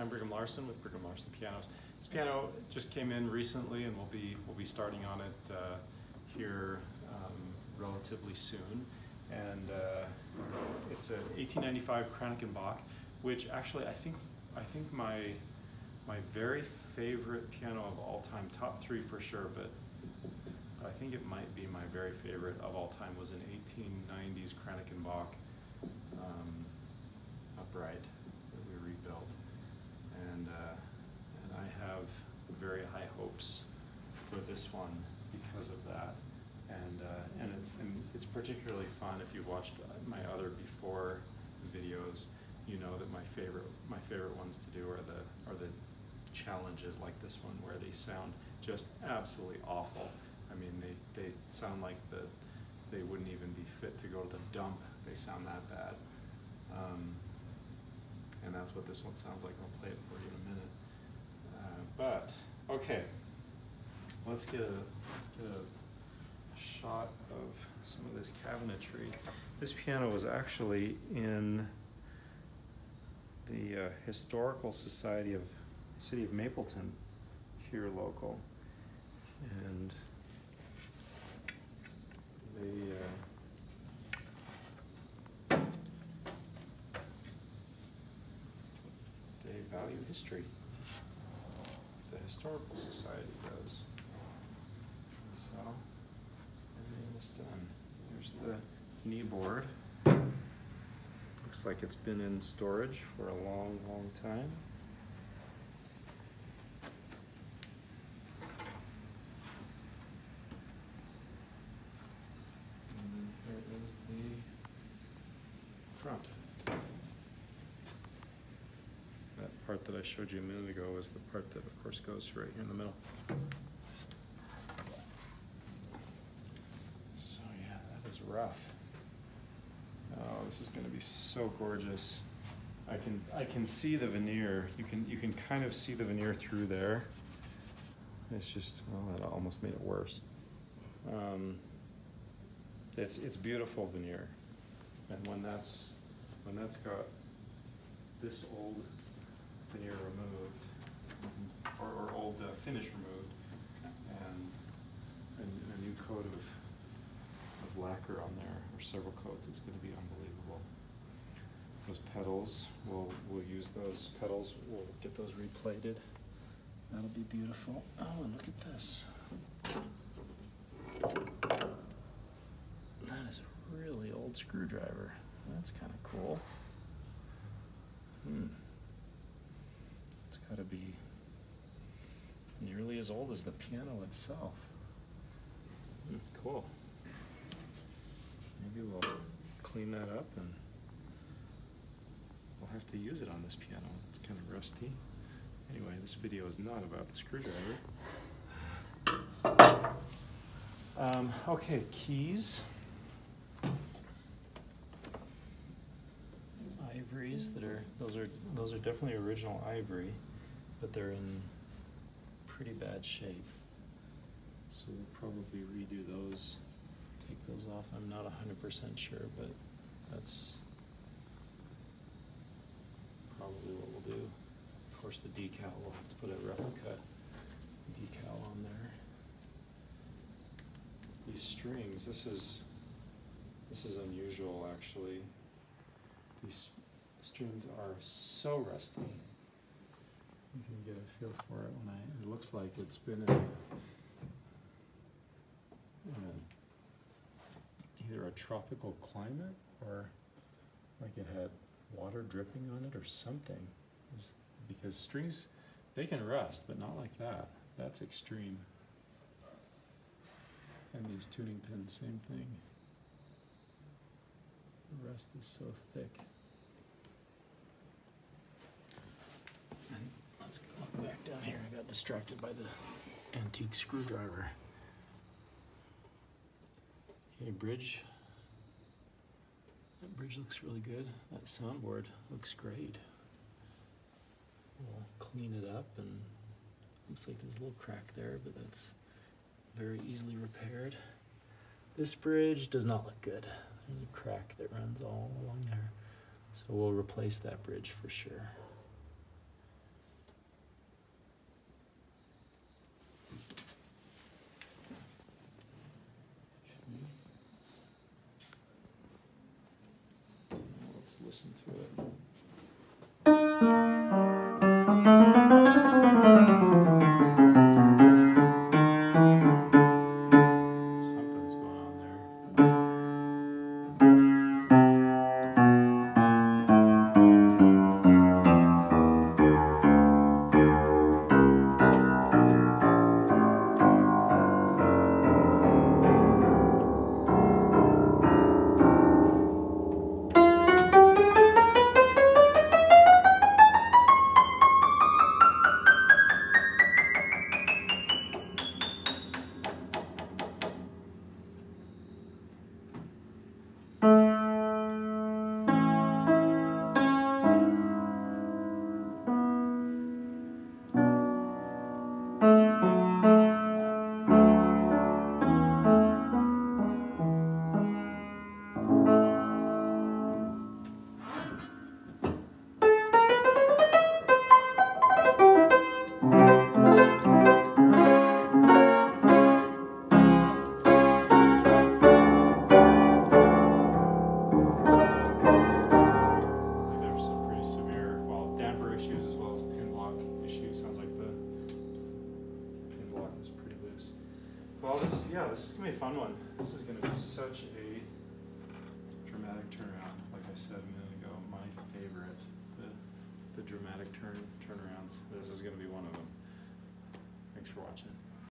I'm Brigham Larson with Brigham Larson Pianos. This piano just came in recently and we'll be, we'll be starting on it uh, here um, relatively soon. And uh, it's a 1895 Kranich and Bach, which actually I think, I think my, my very favorite piano of all time, top three for sure, but I think it might be my very favorite of all time was an 1890s Kranich and Bach um, upright that we rebuilt. And, uh, and I have very high hopes for this one because of that. And, uh, and, it's, and it's particularly fun if you've watched my other before videos, you know that my favorite, my favorite ones to do are the, are the challenges like this one where they sound just absolutely awful. I mean, they, they sound like the, they wouldn't even be fit to go to the dump. They sound that bad. Um, and that's what this one sounds like. I'll play it for you in a minute. Uh, but, okay, let's get a, let's get a shot of some of this cabinetry. This piano was actually in the uh, Historical Society of City of Mapleton here local. And they, uh, they value history. The Historical Society does. So, everything is done. There's the knee board. Looks like it's been in storage for a long, long time. And the front. That part that I showed you a minute ago is the part that of course goes right here in the middle. So yeah, that is rough. Oh, this is gonna be so gorgeous. I can I can see the veneer. You can you can kind of see the veneer through there. It's just oh, that almost made it worse. Um, it's it's beautiful veneer, and when that's when that's got this old veneer removed, or, or old uh, finish removed, and, and a new coat of of lacquer on there, or several coats, it's going to be unbelievable. Those pedals, we'll we'll use those pedals. We'll get those replated. That'll be beautiful. Oh, and look at this. That is a really old screwdriver. That's kind of cool. Hmm. It's got to be nearly as old as the piano itself. Hmm, cool. Maybe we'll clean that up and we'll have to use it on this piano. It's kind of rusty. Anyway, this video is not about the screwdriver. Um, okay, keys. Ivories that are those are those are definitely original ivory, but they're in pretty bad shape. So we'll probably redo those, take those off. I'm not hundred percent sure, but that's probably what we'll do. Of course, the decal, we'll have to put a replica decal on there. These strings, this is, this is unusual actually. These strings are so rusty. You can get a feel for it when I, it looks like it's been in, in either a tropical climate or like it had water dripping on it or something. It's- because strings, they can rust, but not like that. That's extreme. And these tuning pins, same thing. The rust is so thick. And let's look back down here. I got distracted by the antique screwdriver. Okay, bridge. That bridge looks really good. That soundboard looks great. We'll clean it up and looks like there's a little crack there, but that's very easily repaired. This bridge does not look good. There's a crack that runs all along there. So we'll replace that bridge for sure. Let's listen to it. This, is gonna be a fun one. This is gonna be such a dramatic turnaround. Like I said a minute ago, my favorite, the, the dramatic turn, turnarounds. This is gonna be one of them. Thanks for watching.